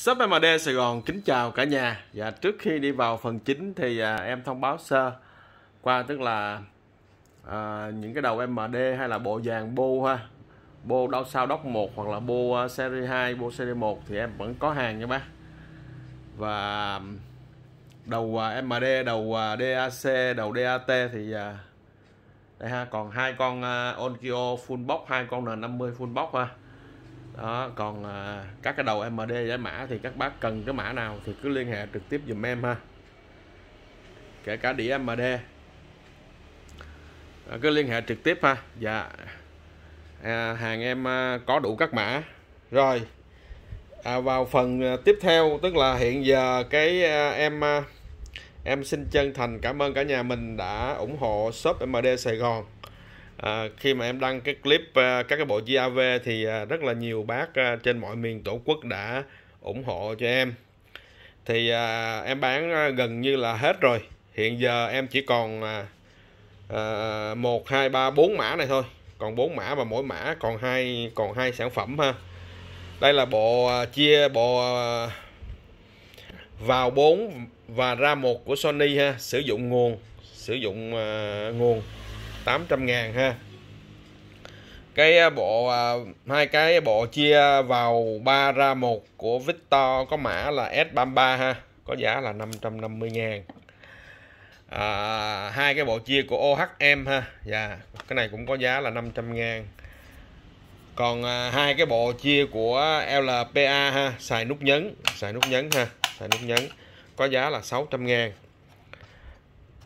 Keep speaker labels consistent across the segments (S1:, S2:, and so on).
S1: Shop MD Sài Gòn kính chào cả nhà. Và trước khi đi vào phần chính thì à, em thông báo sơ qua tức là à, những cái đầu MD hay là bộ vàng bô ha bô đau sao đốc 1 hoặc là bô uh, à, series 2 bô series 1 thì em vẫn có hàng nha bác. Và đầu à, uh, MD đầu à, uh, DAC đầu DAT thì đây ha còn hai con uh, Onkyo full box hai con N50 full box ha đó còn à, các cái đầu MD giải mã thì các bác cần cái mã nào thì cứ liên hệ trực tiếp dùm em ha. Kể cả đĩa MD à, cứ liên hệ trực tiếp ha. Dạ. À, hàng em à, có đủ các mã. Rồi. À, vào phần à, tiếp theo tức là hiện giờ cái à, em à, em xin chân thành cảm ơn cả nhà mình đã ủng hộ shop MD Sài Gòn à, khi mà em đăng cái clip à, các cái bộ GAV thì à, rất là nhiều bác à, trên mọi miền tổ quốc đã ủng hộ cho em. Thì à, em bán à, gần như là hết rồi. Hiện giờ em chỉ còn à, à, 1 2 3 4 mã này thôi. Còn 4 mã và mỗi mã còn hai còn hai sản phẩm ha. Đây là bộ à, chia bộ à, vào 4 và ra một của Sony ha. Sử dụng nguồn sử dụng uh, nguồn. 800 ngàn ha. Cái à, bộ à, hai cái bộ chia vào 3 ra 1 của Victor có mã là S33 ha có giá là 550 ngàn. À, hai cái bộ chia của OHM ha dạ yeah. cái này cũng có giá là 500 ngàn. Còn à, hai cái bộ chia của LPA ha xài nút nhấn xài nút nhấn ha xài nút nhấn có giá là 600 ngàn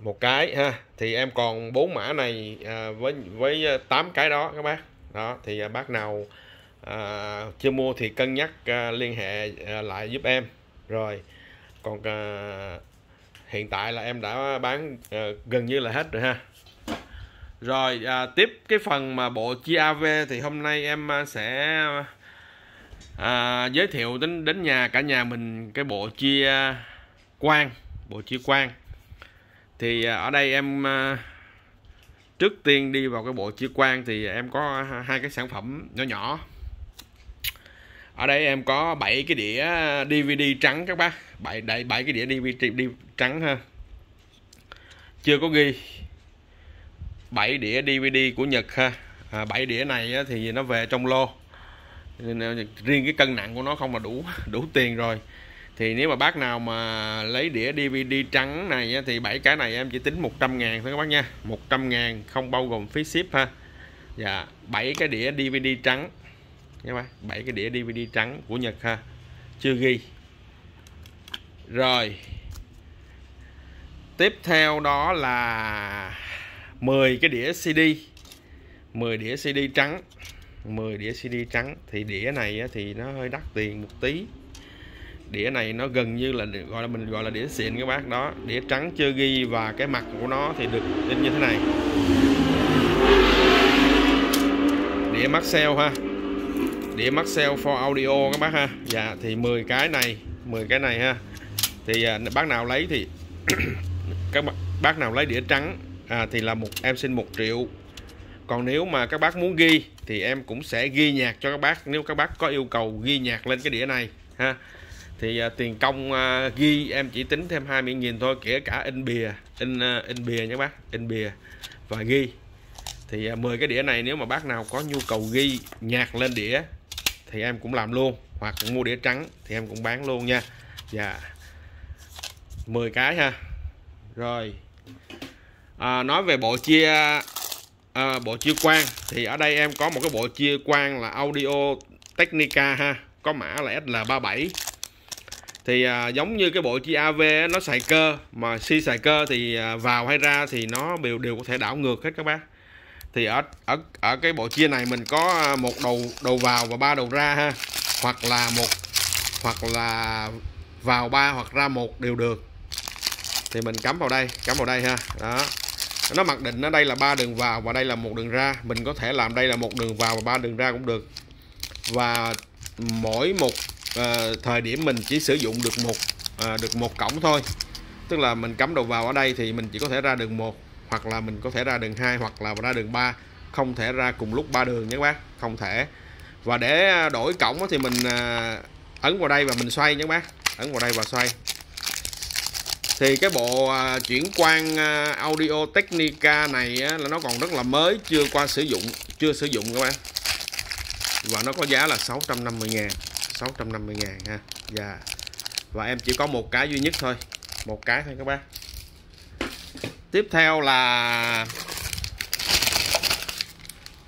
S1: một cái ha. Thì em còn bốn mã này à, với với à, 8 cái đó các bác. Đó thì à, bác nào à, chưa mua thì cân nhắc à, liên hệ à, lại giúp em. Rồi còn à, hiện tại là em đã bán à, gần như là hết rồi ha. Rồi à, tiếp cái phần mà bộ chia AV thì hôm nay em à, sẽ à, giới thiệu đến đến nhà cả nhà mình cái bộ chia quang bộ chia quang thì à, ở đây em à, trước tiên đi vào cái bộ chia quang thì em có hai cái sản phẩm nhỏ nhỏ. Ở đây em có 7 cái đĩa DVD trắng các bác. 7 bảy bảy cái đĩa DVD, DVD trắng ha. Chưa có ghi. 7 đĩa DVD của Nhật ha. À, 7 đĩa này thì nó về trong lô. À, riêng cái cân nặng của nó không là đủ đủ tiền rồi thì nếu mà bác nào mà lấy đĩa DVD trắng này thì bảy cái này em chỉ tính 100 ngàn thôi các bác nha. 100 ngàn, không bao gồm phí ship ha. Dạ bảy cái đĩa DVD trắng. Các bác, bảy cái đĩa DVD trắng của Nhật ha. Chưa ghi. Rồi. Tiếp theo đó là 10 cái đĩa CD 10 đĩa CD trắng. 10 đĩa CD trắng. Thì đĩa này thì nó hơi đắt tiền một tí đĩa này nó gần như là gọi là mình gọi là đĩa xịn các bác. Đó đĩa trắng chưa ghi và cái mặt của nó thì được in như thế này. Đĩa Maxell ha. Đĩa Maxell for audio các bác ha. Dạ thì 10 cái này 10 cái này ha. Thì à, bác nào lấy thì các bác nào lấy đĩa trắng à, thì là một em xin một triệu. Còn nếu mà các bác muốn ghi thì em cũng sẽ ghi nhạc cho các bác nếu các bác có yêu cầu ghi nhạc lên cái đĩa này ha thì à, tiền công à, ghi em chỉ tính thêm 20.000 thôi kể cả in bìa in uh, in bìa nhé bác in bìa và ghi. Thì à, 10 cái đĩa này nếu mà bác nào có nhu cầu ghi nhạc lên đĩa thì em cũng làm luôn hoặc mua đĩa trắng thì em cũng bán luôn nha. Dạ 10 cái ha. Rồi à, nói về bộ chia à, bộ chia quang. Thì ở đây em có một cái bộ chia quang là audio technica ha có mã là SL37 thì à, giống như cái bộ chia AV nó xài cơ mà si xài cơ thì à, vào hay ra thì nó đều đều có thể đảo ngược hết các bác. Thì ở ở ở cái bộ chia này mình có à, một đầu đầu vào và ba đầu ra ha. Hoặc là một hoặc là vào ba hoặc ra một đều được. Thì mình cắm vào đây cắm vào đây ha. Đó. Nó mặc định ở đây là ba đường vào và đây là một đường ra. Mình có thể làm đây là một đường vào và ba đường ra cũng được. Và mỗi một à, thời điểm mình chỉ sử dụng được một à, được một cổng thôi. Tức là mình cắm đầu vào ở đây thì mình chỉ có thể ra đường một hoặc là mình có thể ra đường hai hoặc là ra đường 3 không thể ra cùng lúc ba đường nhé các bác không thể. Và để đổi cổng thì mình à, ấn vào đây và mình xoay nhé các bác. Ấn vào đây và xoay. Thì cái bộ à, chuyển quang à, audio technica này á, là nó còn rất là mới chưa qua sử dụng chưa sử dụng các bác. Và nó có giá là 650 ngàn. 650 ngàn ha. Và và em chỉ có một cái duy nhất thôi. Một cái thôi các bác. Tiếp theo là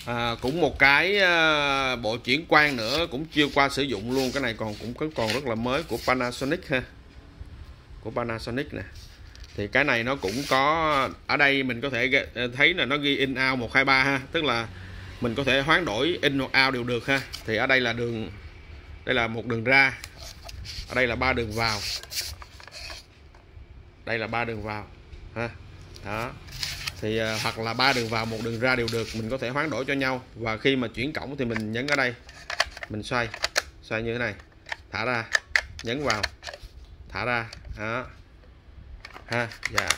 S1: à, cũng một cái à, bộ chuyển quang nữa cũng chưa qua sử dụng luôn. Cái này còn cũng còn rất là mới của Panasonic ha. Của Panasonic nè. Thì cái này nó cũng có ở đây mình có thể à, thấy là nó ghi in out 123 ha. Tức là mình có thể hoán đổi in hoặc out đều được ha. Thì ở đây là đường đây là một đường ra. Ở đây là ba đường vào. Đây là ba đường vào, ha. Đó. Thì à, hoặc là ba đường vào, một đường ra đều được. Mình có thể hoán đổi cho nhau. Và khi mà chuyển cổng thì mình nhấn ở đây. Mình xoay. Xoay như thế này. Thả ra. Nhấn vào. Thả ra. Đó. Ha dạ.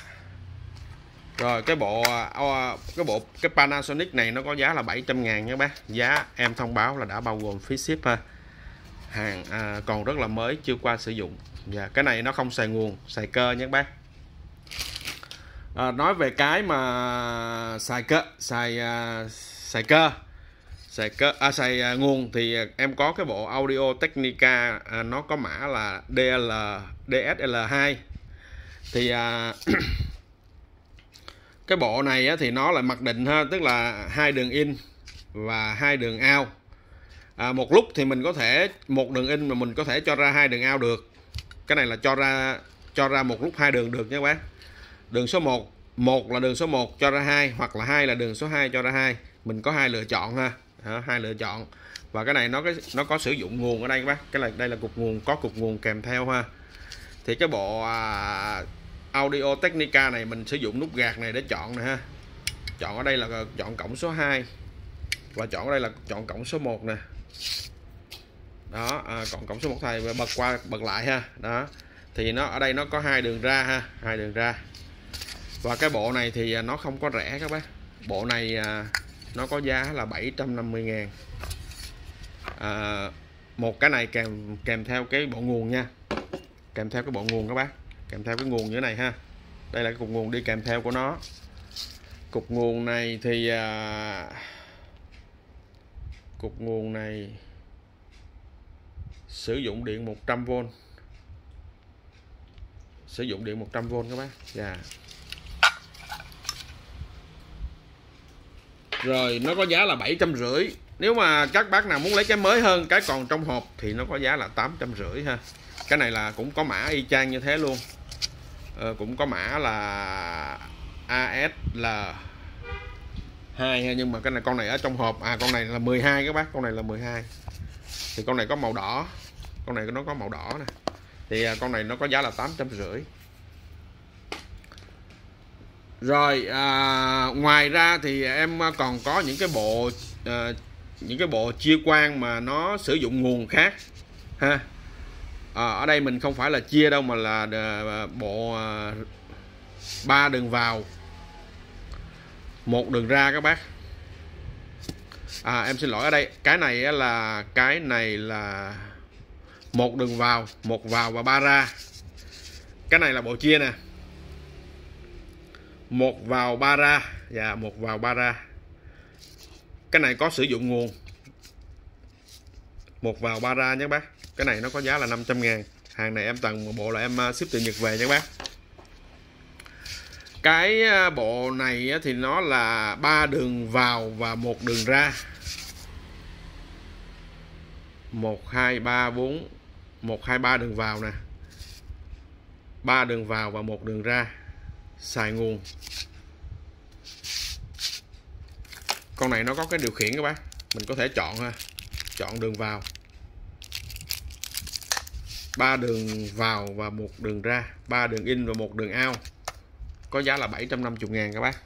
S1: Rồi, cái bộ à, à, cái bộ, cái Panasonic này nó có giá là 700 ngàn nha bác. Giá em thông báo là đã bao gồm phí ship ha hàng à, còn rất là mới chưa qua sử dụng. Và cái này nó không xài nguồn xài cơ nhé các bác. À, nói về cái mà xài cơ xài à, xài cơ xài cơ à, xài à, nguồn thì em có cái bộ audio technica à, nó có mã là DL DSL2 thì à, cái bộ này á, thì nó là mặc định ha tức là hai đường in và hai đường out à, một lúc thì mình có thể một đường in mà mình có thể cho ra hai đường out được. Cái này là cho ra cho ra một lúc hai đường được nha các bác. Đường số 1 một là đường số 1 cho ra hai hoặc là hai là đường số 2 cho ra hai. Mình có hai lựa chọn ha. Hai lựa chọn. Và cái này nó cái nó có sử dụng nguồn ở đây các bác. Cái này đây là cục nguồn có cục nguồn kèm theo ha. Thì cái bộ à, audio technica này mình sử dụng nút gạt này để chọn nè ha. Chọn ở đây là chọn cổng số 2 và chọn ở đây là chọn cổng số 1 nè. Đó à, còn cổng số 1 thầy bật qua bật lại ha. Đó thì nó ở đây nó có hai đường ra ha hai đường ra. Và cái bộ này thì à, nó không có rẻ các bác. Bộ này à, nó có giá là 750 ngàn. À, một cái này kèm kèm theo cái bộ nguồn nha. Kèm theo cái bộ nguồn các bác kèm theo cái nguồn như thế này ha. Đây là cái cục nguồn đi kèm theo của nó. Cục nguồn này thì à, cục nguồn này sử dụng điện 100V sử dụng điện 100V các bác. Dạ. Yeah. rồi nó có giá là bảy trăm rưỡi. Nếu mà các bác nào muốn lấy cái mới hơn cái còn trong hộp thì nó có giá là tám trăm rưỡi ha. Cái này là cũng có mã y chang như thế luôn. Ờ, cũng có mã là ASL hai ha nhưng mà cái này con này ở trong hộp. À con này là 12 các bác con này là 12 thì con này có màu đỏ con này nó có màu đỏ nè. Thì à, con này nó có giá là tám trăm rưỡi. Rồi à, ngoài ra thì em còn có những cái bộ à, những cái bộ chia quang mà nó sử dụng nguồn khác ha. À, ở đây mình không phải là chia đâu mà là à, bộ à, ba đường vào một đường ra các bác. À em xin lỗi ở đây. Cái này là cái này là một đường vào một vào và ba ra. Cái này là bộ chia nè. Một vào ba ra. Và dạ, một vào ba ra. Cái này có sử dụng nguồn. Một vào ba ra nhé bác. Cái này nó có giá là 500 ngàn. Hàng này em tặng một bộ là em à, ship từ Nhật về nhé bác cái à, bộ này thì nó là ba đường vào và một đường ra. Một, hai, ba, bốn. Một, hai, ba đường vào nè. Ba đường vào và một đường ra. Xài nguồn. Con này nó có cái điều khiển các bác. Mình có thể chọn ha. Chọn đường vào. Ba đường vào và một đường ra. Ba đường in và một đường out có giá là 750 ngàn các bác.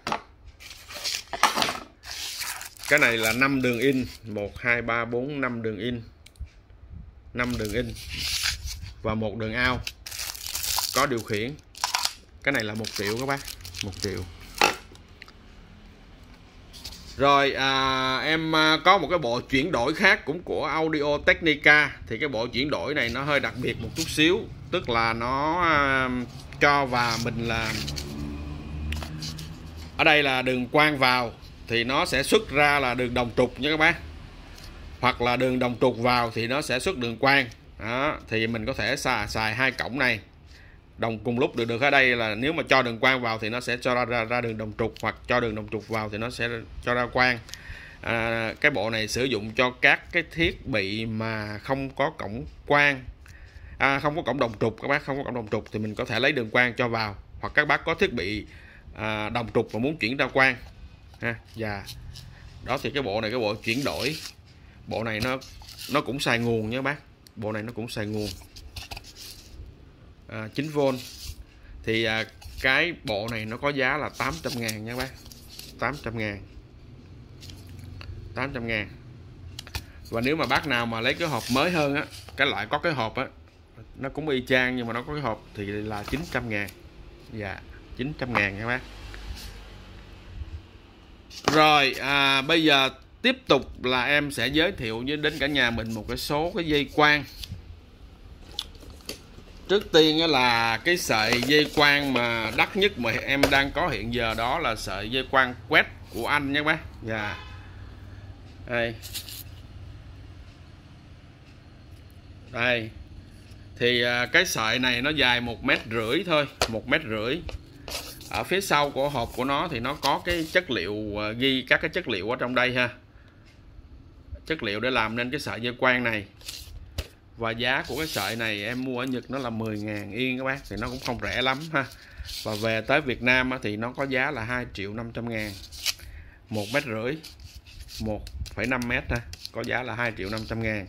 S1: Cái này là 5 đường in. 1 2 3 4 5 đường in. 5 đường in và một đường ao có điều khiển. Cái này là 1 triệu các bác. 1 triệu. Rồi à, em à, có một cái bộ chuyển đổi khác cũng của Audio Technica. Thì cái bộ chuyển đổi này nó hơi đặc biệt một chút xíu. Tức là nó à, cho và mình là ở đây là đường quang vào thì nó sẽ xuất ra là đường đồng trục nha các bác. Hoặc là đường đồng trục vào thì nó sẽ xuất đường quang. Đó thì mình có thể xài, xài hai cổng này. Đồng cùng lúc được được ở đây là nếu mà cho đường quang vào thì nó sẽ cho ra ra, ra đường đồng trục hoặc cho đường đồng trục vào thì nó sẽ cho ra quang. À, cái bộ này sử dụng cho các cái thiết bị mà không có cổng quang. À, không có cổng đồng trục các bác không có cổng đồng trục thì mình có thể lấy đường quang cho vào. Hoặc các bác có thiết bị à, đồng trục và muốn chuyển ra quang ha và đó thì cái bộ này cái bộ chuyển đổi bộ này nó nó cũng xài nguồn nhé bác bộ này nó cũng xài nguồn. À, 9V thì à, cái bộ này nó có giá là 800 ngàn nha bác 800 ngàn 800 ngàn. Và nếu mà bác nào mà lấy cái hộp mới hơn á cái loại có cái hộp á nó cũng y chang nhưng mà nó có cái hộp thì là 900 ngàn. Dạ. 900 ngàn nha bác rồi à, bây giờ tiếp tục là em sẽ giới thiệu với đến cả nhà mình một cái số cái dây quang. Trước tiên là cái sợi dây quang mà đắt nhất mà em đang có hiện giờ đó là sợi dây quang quét của anh nhé bác dạ. Đây. Đây. Thì à, cái sợi này nó dài một mét rưỡi thôi một mét rưỡi ở phía sau của hộp của nó thì nó có cái chất liệu ờ, ghi các cái chất liệu ở trong đây ha. Chất liệu để làm nên cái sợi dây quang này. Và giá của cái sợi này em mua ở Nhật nó là 10.000 yên các bác thì nó cũng không rẻ lắm ha. Và về tới Việt Nam thì nó có giá là 2 triệu 500 ngàn. Một mét rưỡi 1,5 mét ha có giá là 2 triệu 500 ngàn.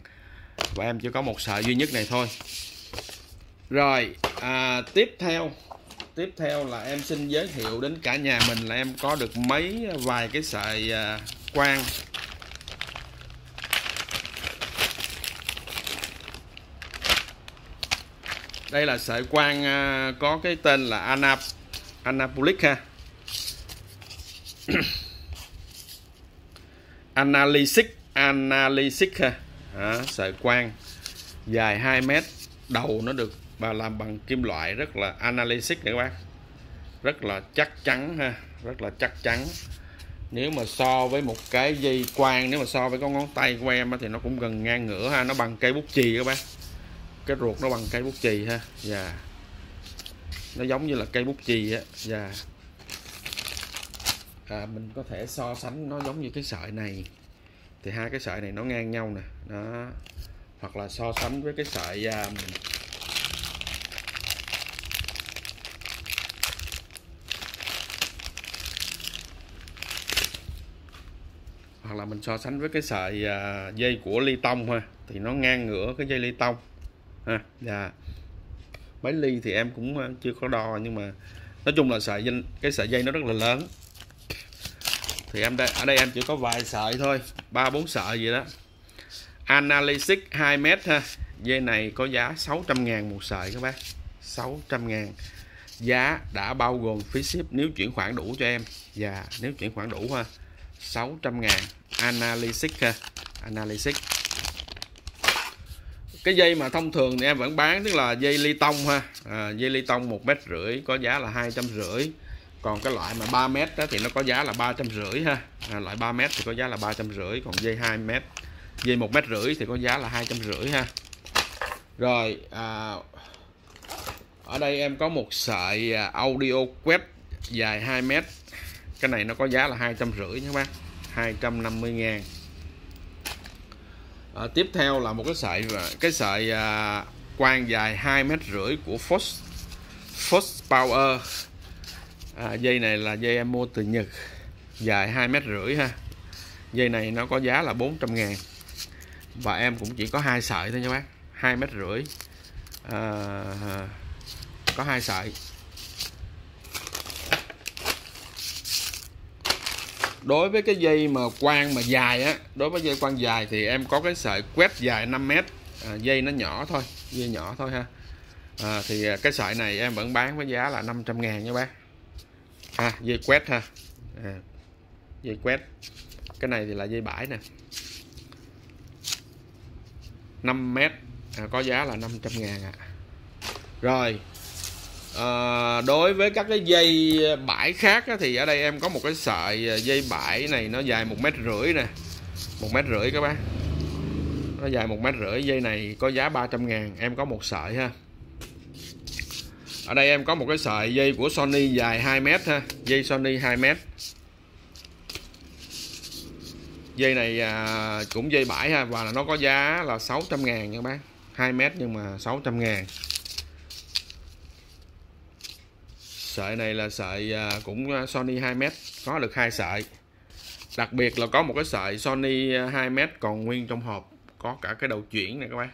S1: Và em chỉ có một sợi duy nhất này thôi. Rồi à, tiếp theo tiếp theo là em xin giới thiệu đến cả nhà mình là em có được mấy vài cái sợi à, quang. Đây là sợi quang à, có cái tên là Anap Anapolic ha. Analysis Analysis ha. Sợi quang dài 2 mét, đầu nó được và làm bằng kim loại rất là analysis nữa các bác. Rất là chắc chắn ha rất là chắc chắn. Nếu mà so với một cái dây quang nếu mà so với con ngón tay của em thì nó cũng gần ngang ngửa ha nó bằng cây bút chì các bác. Cái ruột nó bằng cây bút chì ha và yeah. nó giống như là cây bút chì á và yeah. à, mình có thể so sánh nó giống như cái sợi này. Thì hai cái sợi này nó ngang nhau nè đó. Hoặc là so sánh với cái sợi um, hoặc là mình so sánh với cái sợi à, dây của ly tông ha thì nó ngang ngửa cái dây ly tông ha dạ. Mấy ly thì em cũng à, chưa có đo nhưng mà nói chung là sợi dây, cái sợi dây nó rất là lớn. Thì em đây ở đây em chỉ có vài sợi thôi ba bốn sợi gì đó. Analysis 2 mét ha dây này có giá 600 ngàn một sợi các bác 600 ngàn. Giá đã bao gồm phí ship nếu chuyển khoản đủ cho em và dạ, nếu chuyển khoản đủ ha 600 ngàn. Analysis ha. Analysis. Cái dây mà thông thường thì em vẫn bán tức là dây ly tông ha. À, dây ly tông một mét rưỡi có giá là hai trăm rưỡi. Còn cái loại mà 3 mét đó thì nó có giá là ba trăm rưỡi ha. À, loại 3 mét thì có giá là ba trăm rưỡi còn dây 2 mét dây một mét rưỡi thì có giá là hai trăm rưỡi ha. Rồi à, ở đây em có một sợi à, audio web dài 2 mét. Cái này nó có giá là hai trăm rưỡi nha các bác. 250 ngàn. À, tiếp theo là một cái sợi cái sợi à, quang dài hai mét rưỡi của Fox Fox Power. À, dây này là dây em mua từ Nhật dài hai mét rưỡi ha. Dây này nó có giá là 400 ngàn. Và em cũng chỉ có hai sợi thôi nha bác hai mét rưỡi. À, có hai sợi. Đối với cái dây mà quang mà dài á đối với dây quang dài thì em có cái sợi quét dài 5 mét. À, dây nó nhỏ thôi dây nhỏ thôi ha. À, thì à, cái sợi này em vẫn bán với giá là 500 ngàn nha bác. À, dây quét ha. À, dây quét. Cái này thì là dây bãi nè. 5 mét à, có giá là 500 ngàn ạ. À. rồi à, đối với các cái dây bãi khác á, thì ở đây em có một cái sợi ờ, dây bãi này nó dài một mét rưỡi nè. Một mét rưỡi các bác. Nó dài một mét rưỡi dây này có giá 300 ngàn em có một sợi ha. Ở đây em có một cái sợi dây của Sony dài 2 mét ha dây Sony 2 mét. Dây này à, cũng dây bãi ha và nó có giá là 600 ngàn nha các bác. 2 mét nhưng mà 600 ngàn. Sợi này là sợi à, cũng à, Sony 2m có được hai sợi. Đặc biệt là có một cái sợi Sony à, 2m còn nguyên trong hộp, có cả cái đầu chuyển này các bác.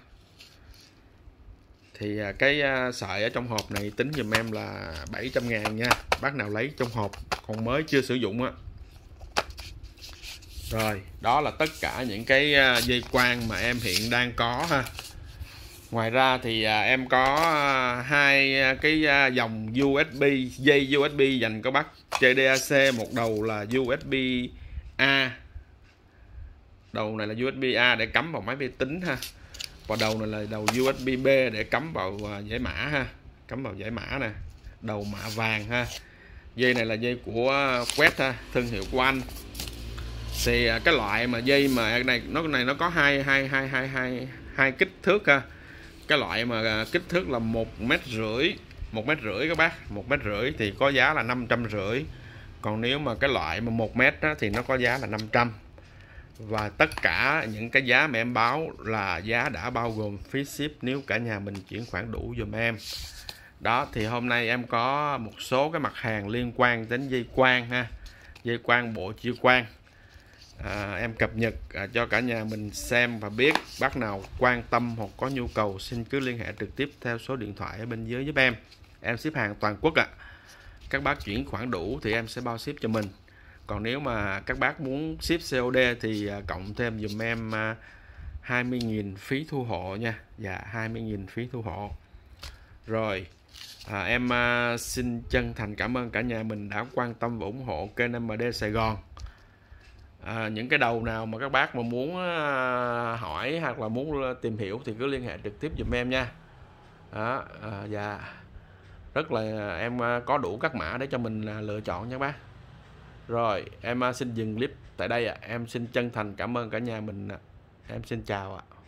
S1: Thì cái sợi ở trong hộp này tính dùm em là 700 ngàn nha. Bác nào lấy trong hộp, còn mới chưa sử dụng á. Rồi, đó là tất cả những cái dây quang mà em hiện đang có ha ngoài ra thì à, em có à, hai à, cái dòng USB dây USB dành cho bác chơi DAC một đầu là USB A. Đầu này là USB A để cắm vào máy vi tính ha. Và đầu này là đầu USB B để cắm vào giải mã ha. Cắm vào giải mã nè. Đầu mạ vàng ha. Dây này là dây của quét ha, thương hiệu của anh. Thì cái loại mà dây mà này, nó này nó có hai hai hai hai hai hai kích thước ha cái loại mà à, kích thước là một mét rưỡi một mét rưỡi các bác một mét rưỡi thì có giá là năm trăm rưỡi. Còn nếu mà cái loại mà một mét đó, thì nó có giá là 500 và tất cả những cái giá mà em báo là giá đã bao gồm phí ship nếu cả nhà mình chuyển khoản đủ dùm em. Đó thì hôm nay em có một số cái mặt hàng liên quan đến dây quang ha. Dây quang bộ chia quang à, em cập nhật à, cho cả nhà mình xem và biết bác nào quan tâm hoặc có nhu cầu xin cứ liên hệ trực tiếp theo số điện thoại ở bên dưới giúp em. Em ship hàng toàn quốc ạ. À. các bác chuyển khoản đủ thì em sẽ bao ship cho mình. Còn nếu mà các bác muốn ship COD thì à, cộng thêm dùm em à, 20.000 phí thu hộ nha. Dạ 20.000 phí thu hộ. Rồi à, em à, xin chân thành cảm ơn cả nhà mình đã quan tâm và ủng hộ kênh MD Sài Gòn à, những cái đầu nào mà các bác mà muốn ờ, hỏi hoặc là muốn ờ, tìm hiểu thì cứ liên hệ trực tiếp giùm em nha đó à, dạ rất là em có đủ các mã để cho mình lựa chọn nha bác rồi em xin dừng clip tại đây ạ à. em xin chân thành cảm ơn cả nhà mình à. em xin chào ạ à.